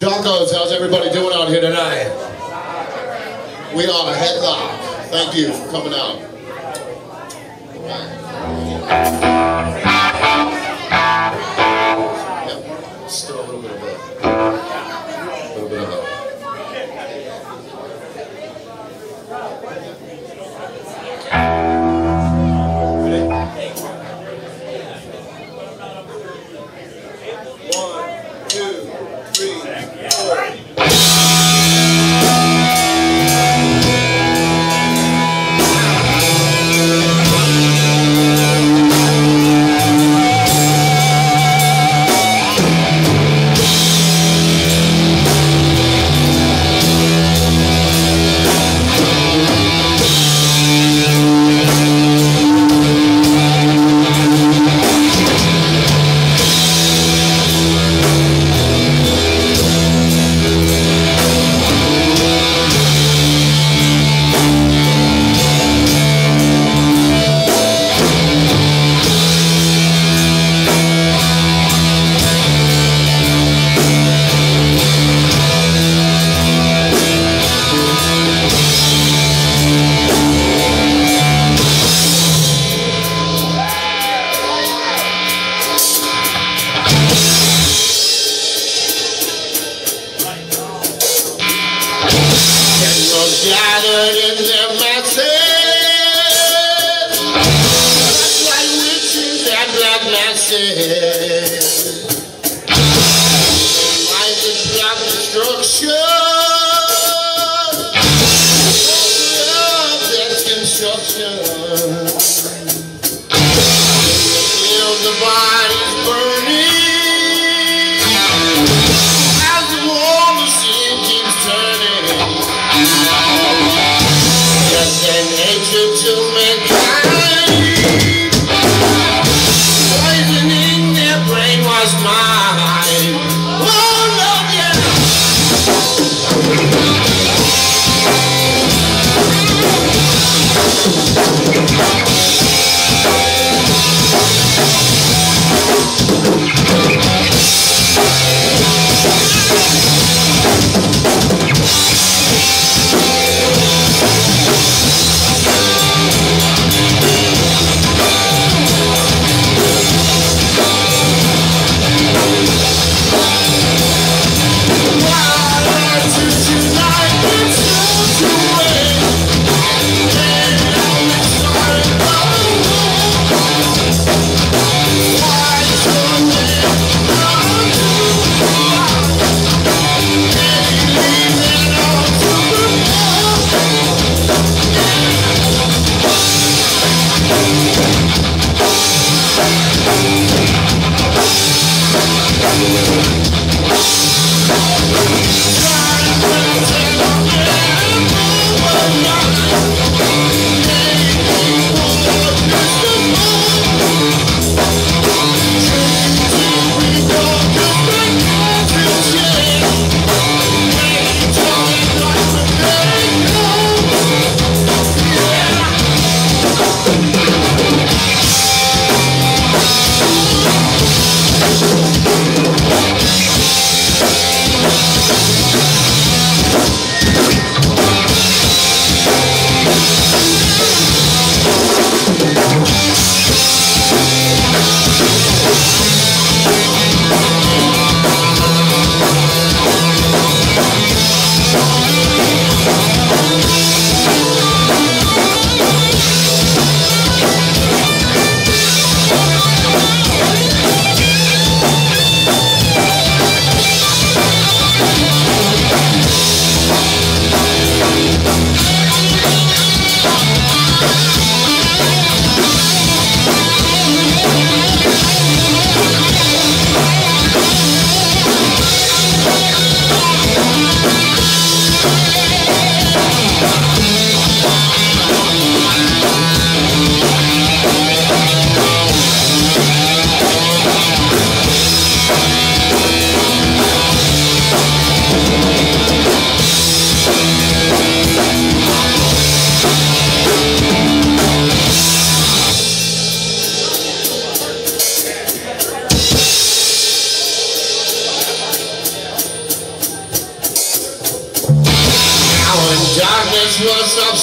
Chacko's, how's everybody doing out here tonight? We are a headlock. Thank you for coming out. Darkness will stop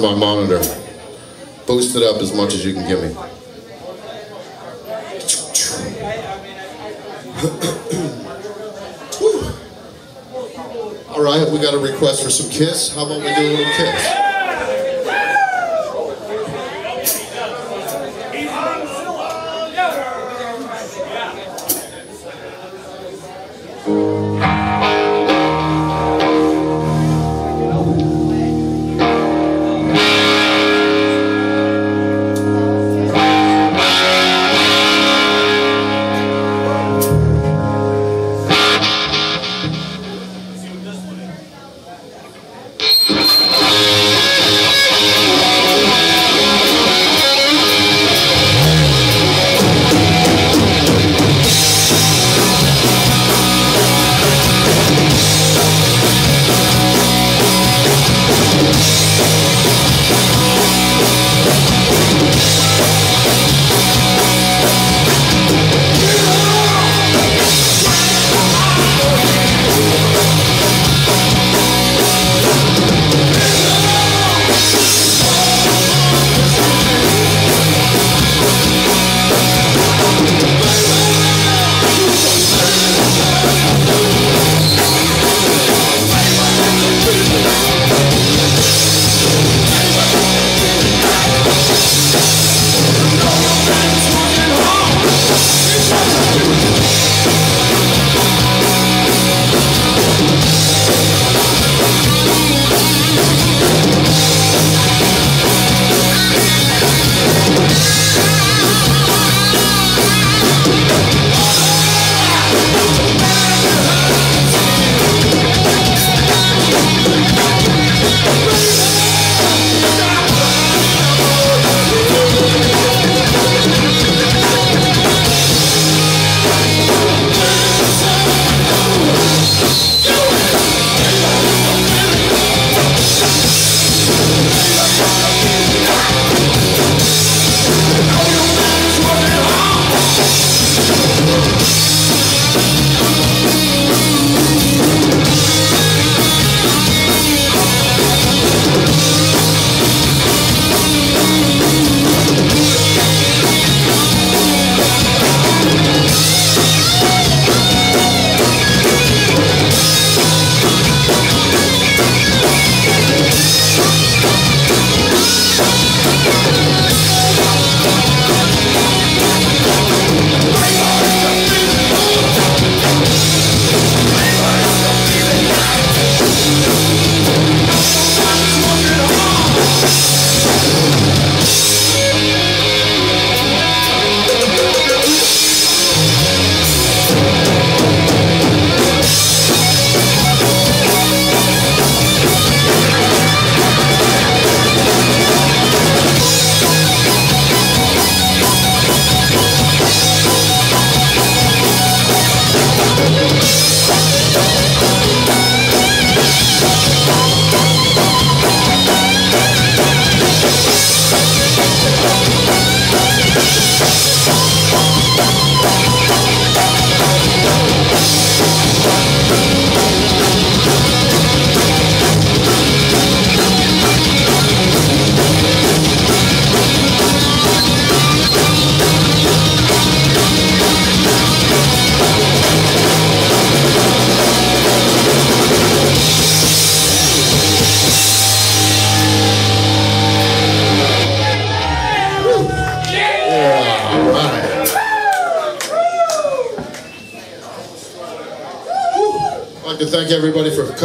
my monitor? Boost it up as much as you can give me. All right, we got a request for some Kiss. How about we do a little Kiss?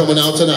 Coming out tonight.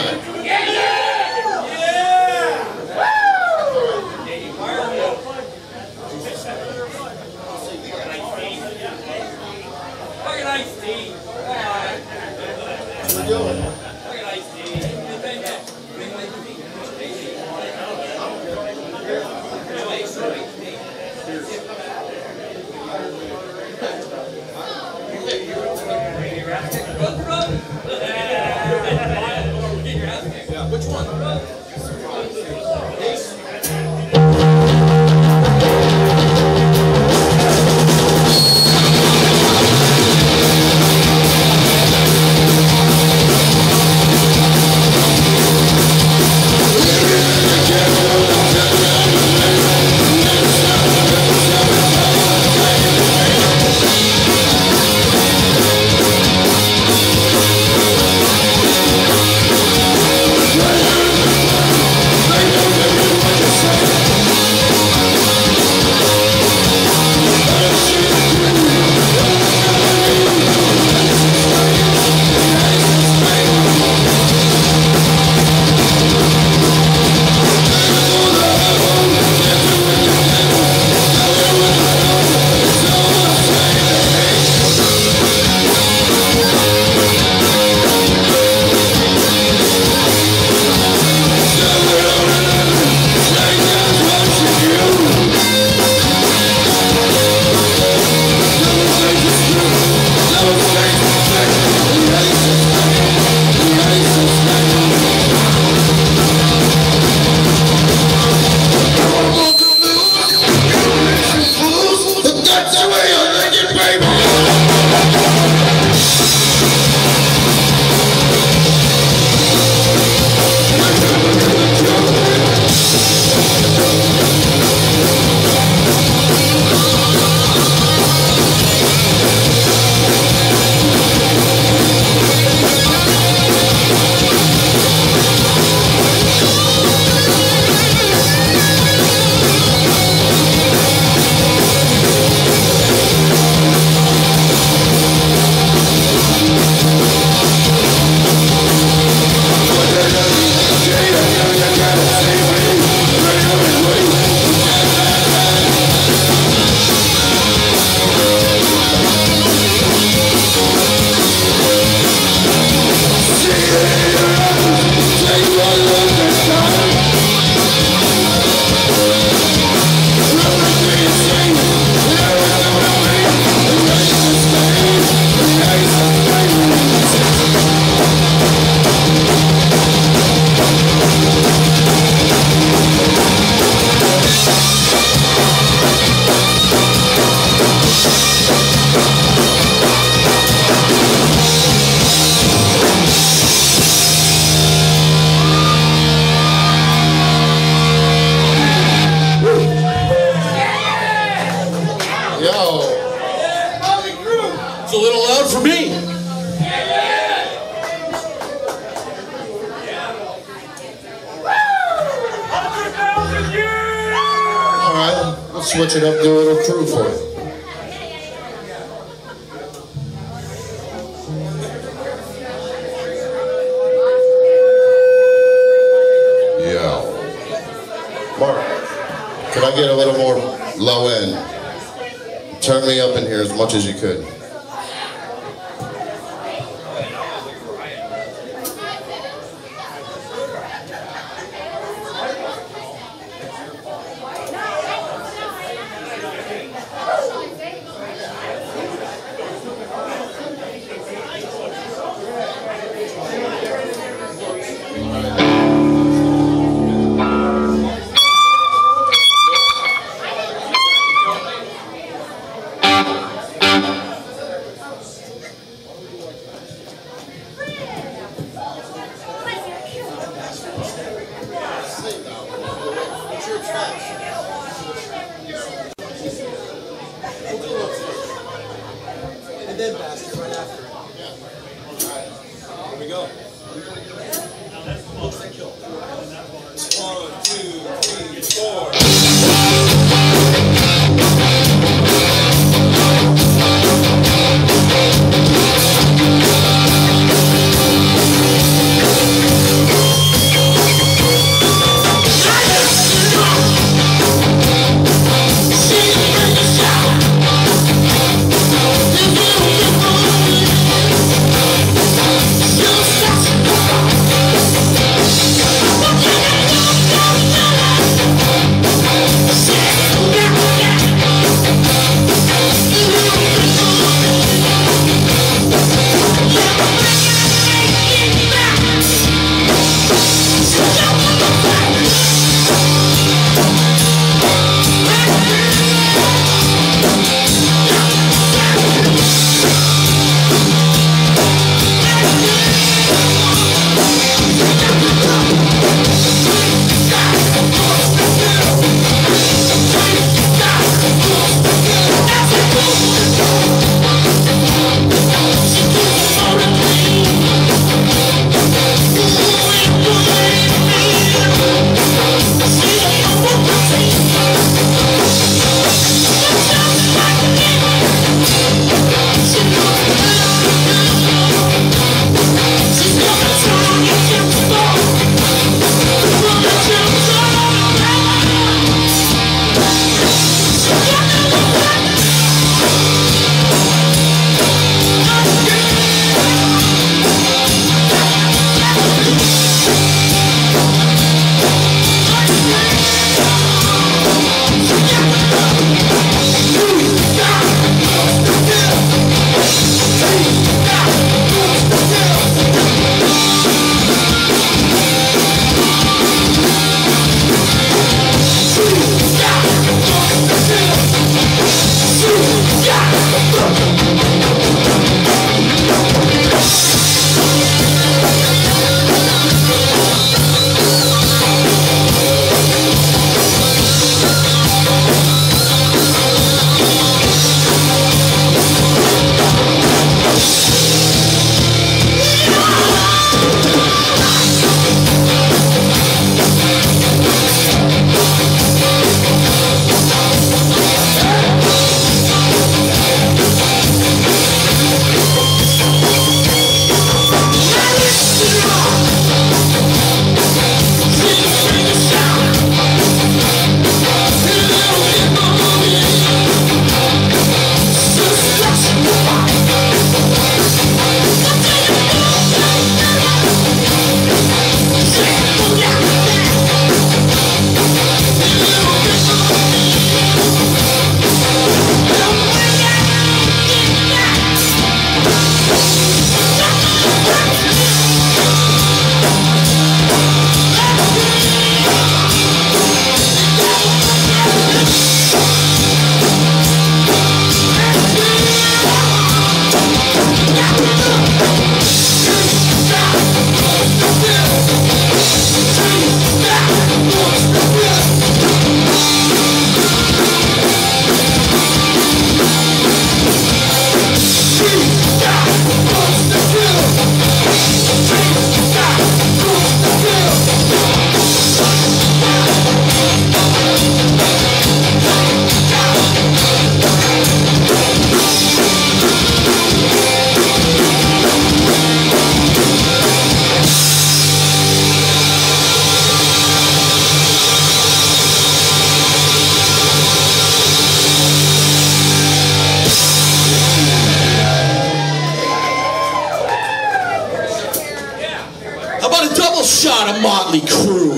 shot of Motley Crue.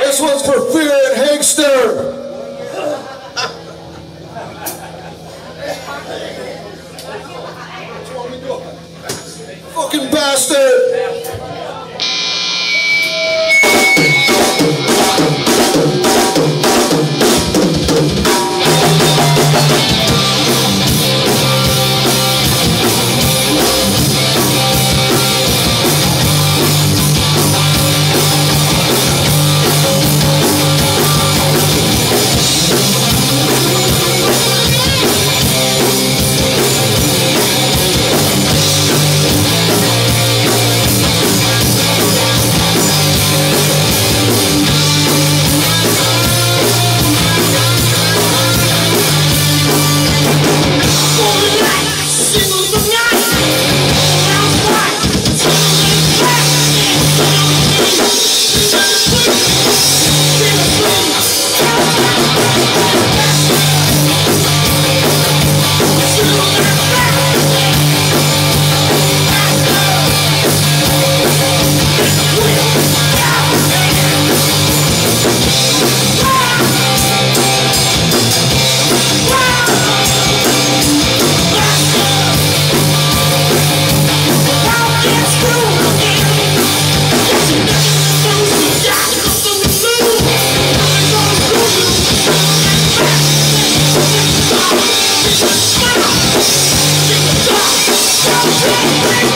This one's for Fear and Hankster. Fucking bastard! Just to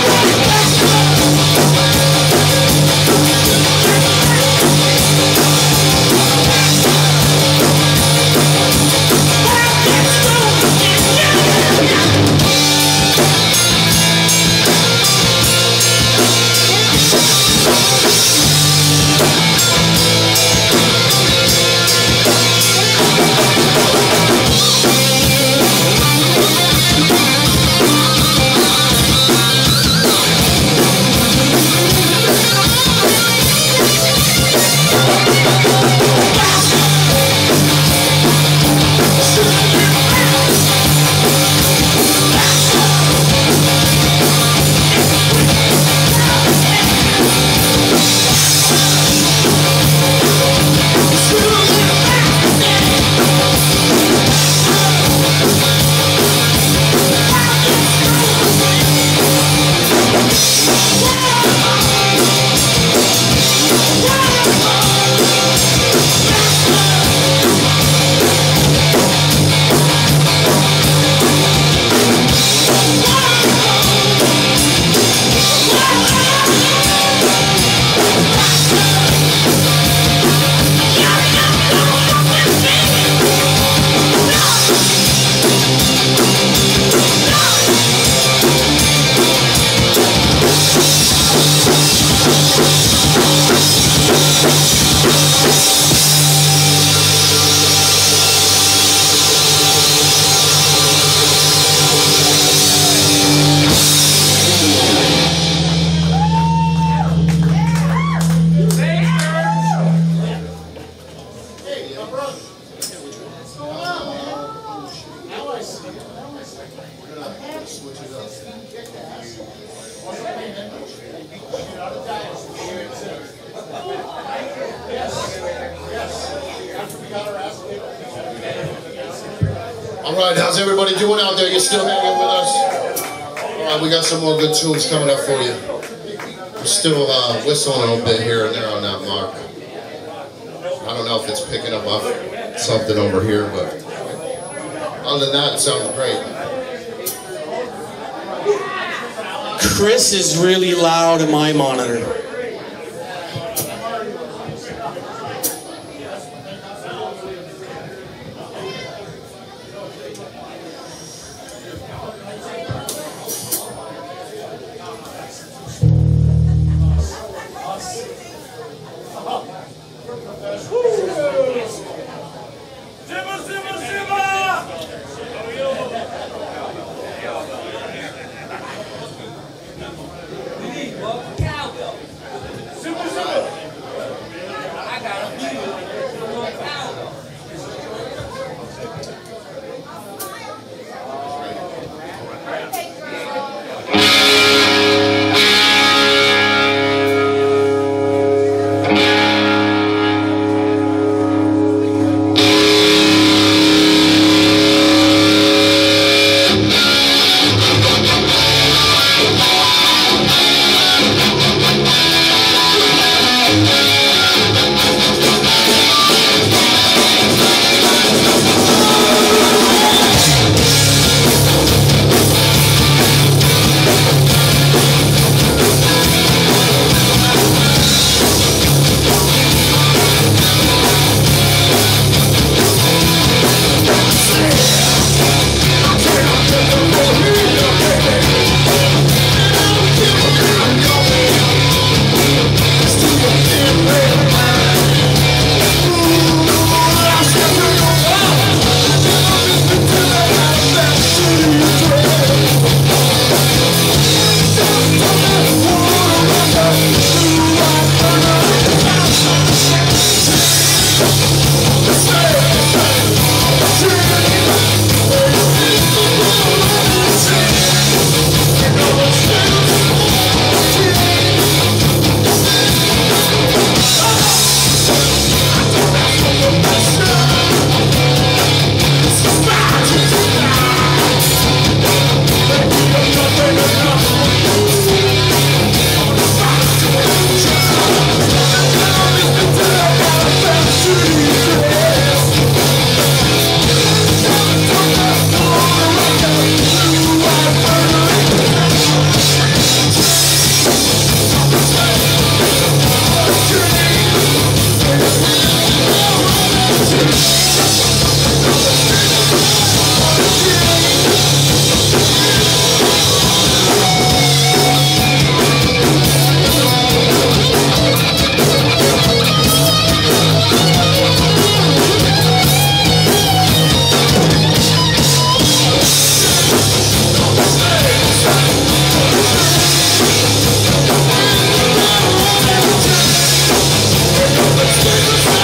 Let's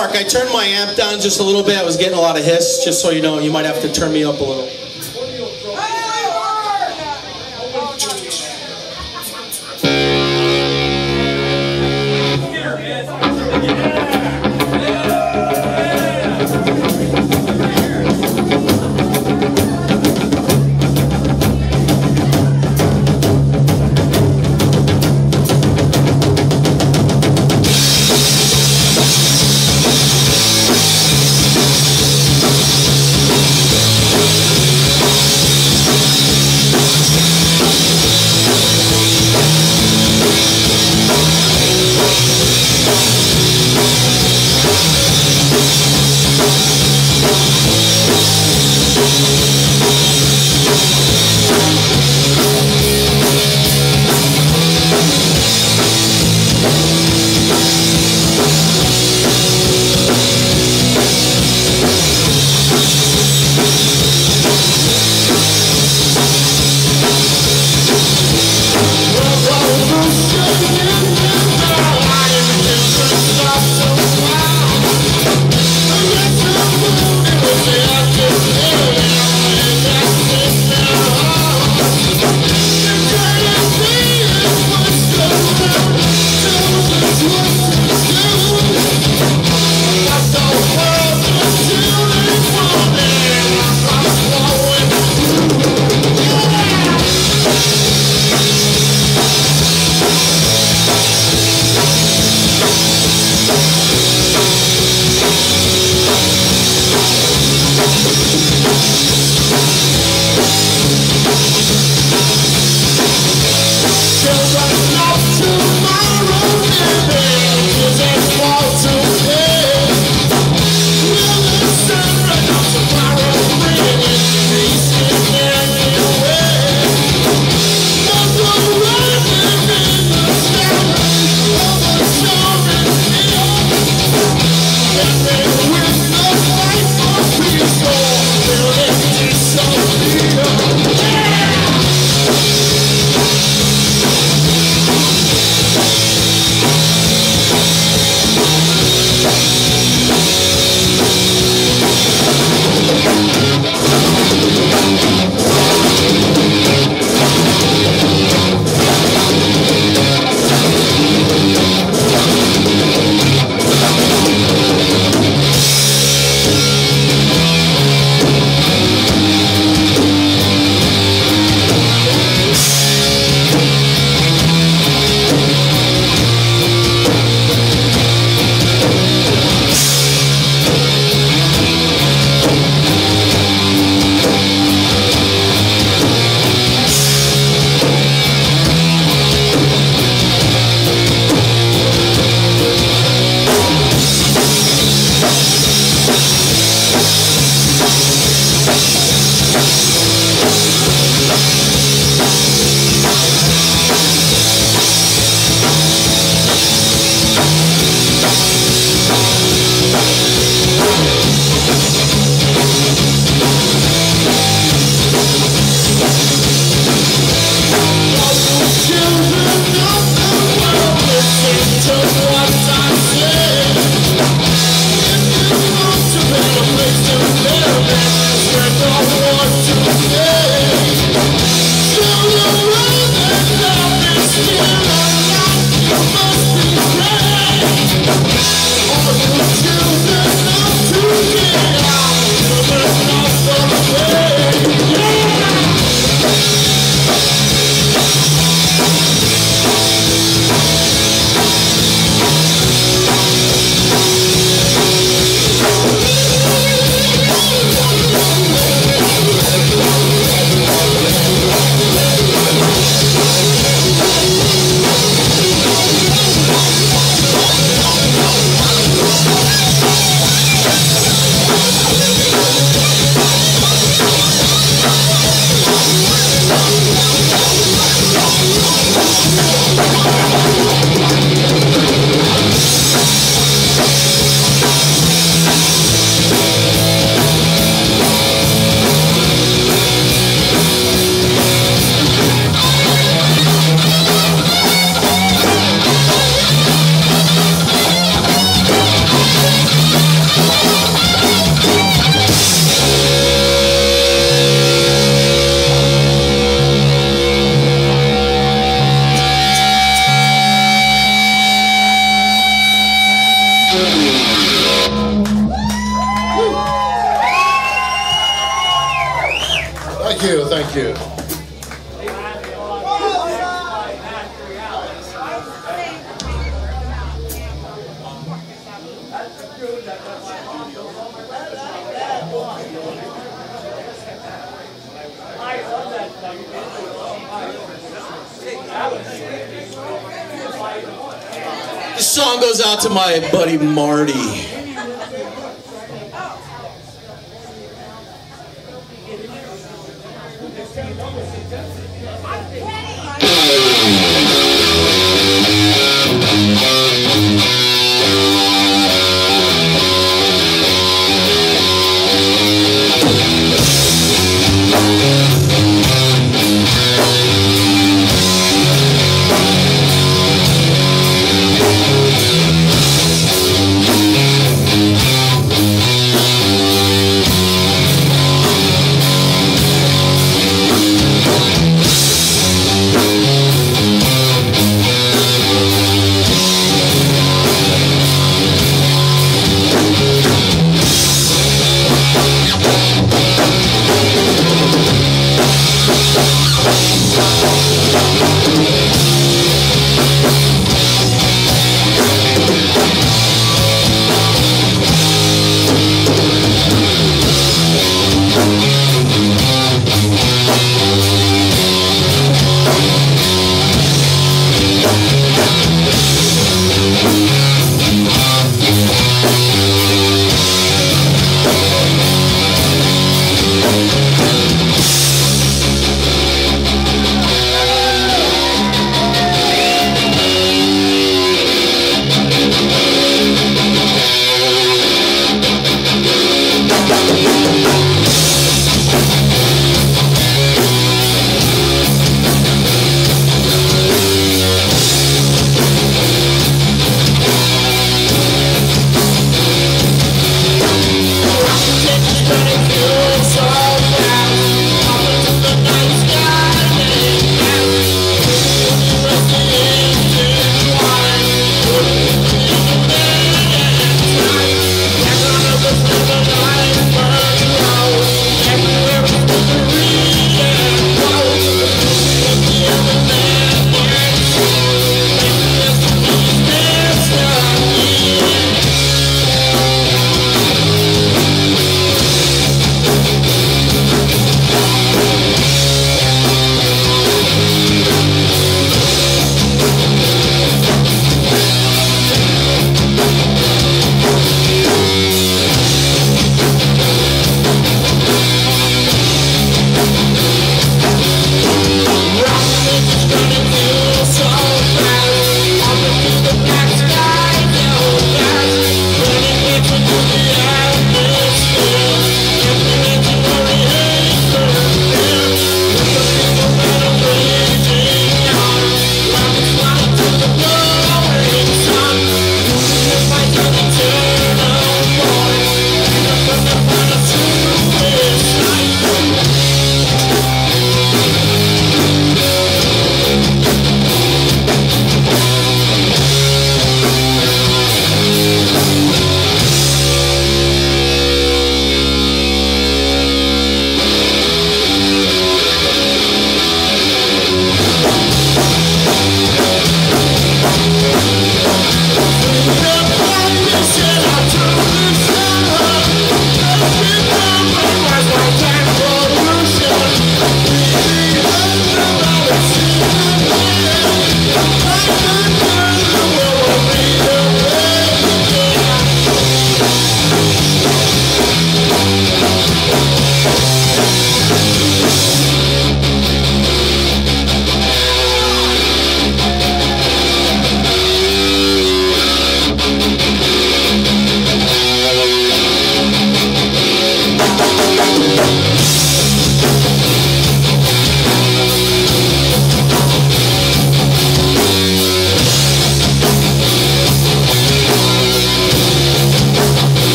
Mark, I turned my amp down just a little bit. I was getting a lot of hiss. Just so you know, you might have to turn me up a little.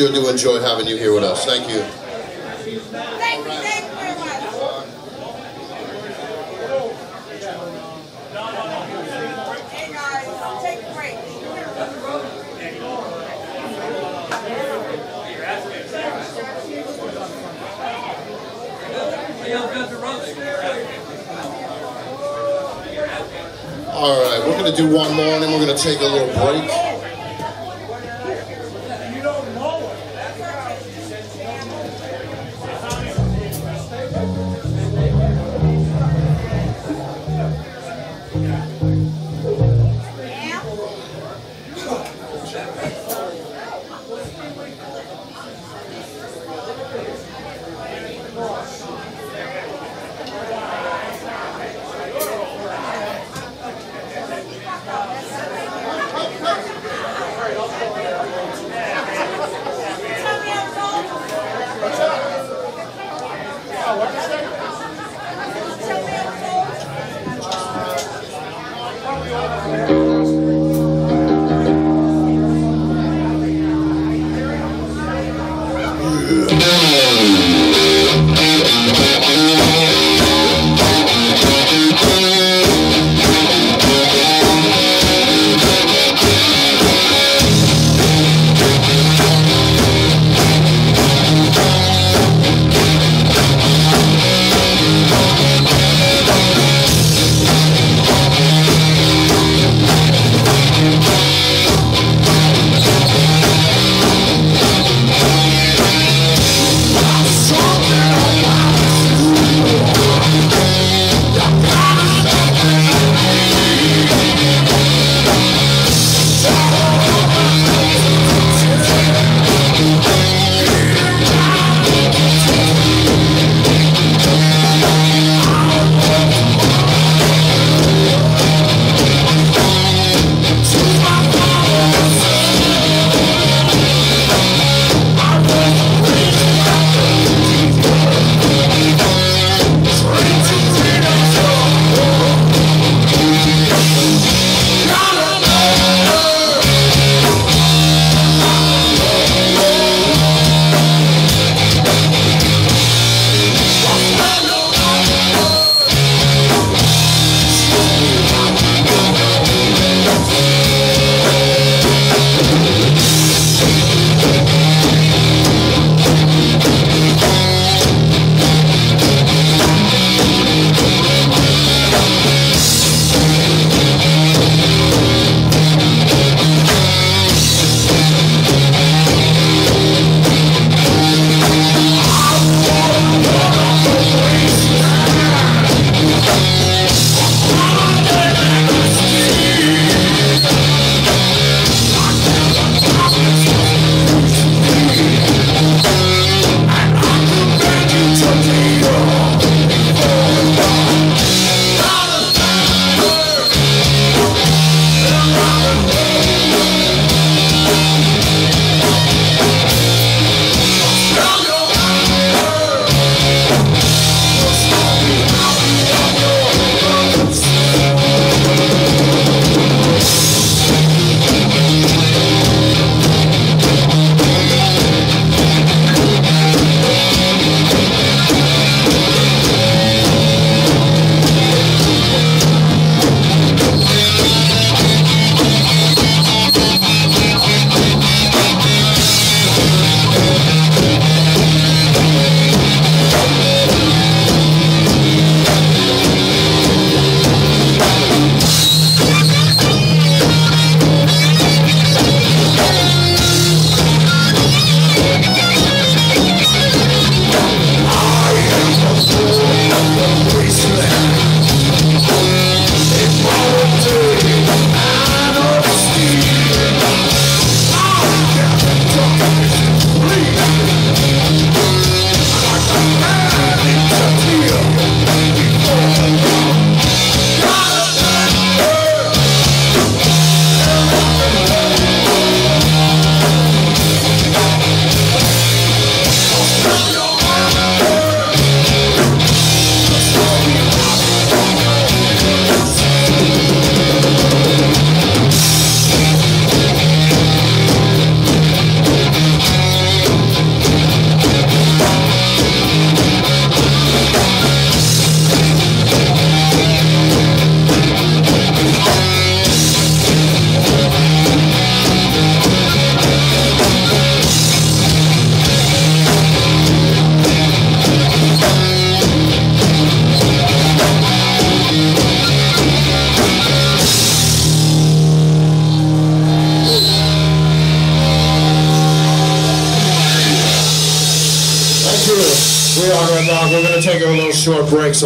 sure do enjoy having you here with us. Thank you.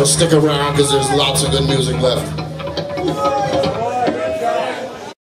Stick around because there's lots of good music left.